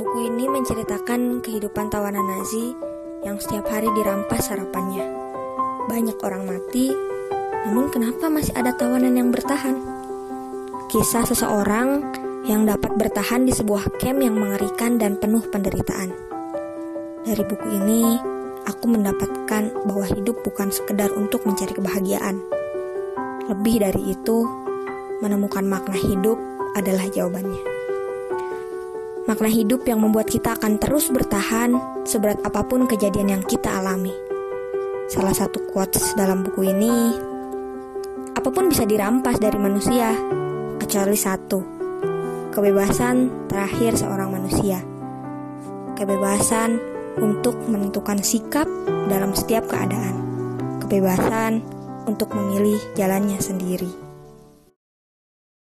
Buku ini menceritakan kehidupan tawanan Nazi yang setiap hari dirampas harapannya. Banyak orang mati, namun kenapa masih ada tawanan yang bertahan? Kisah seseorang yang dapat bertahan di sebuah camp yang mengerikan dan penuh penderitaan. Dari buku ini, aku mendapatkan bahwa hidup bukan sekedar untuk mencari kebahagiaan. Lebih dari itu, menemukan makna hidup adalah jawabannya. Makna hidup yang membuat kita akan terus bertahan seberat apa pun kejadian yang kita alami. Salah satu quotes dalam buku ini, apa pun bisa dirampas dari manusia, kecuali satu, kebebasan terakhir seorang manusia. Kebebasan untuk menentukan sikap dalam setiap keadaan. Kebebasan untuk memilih jalannya sendiri.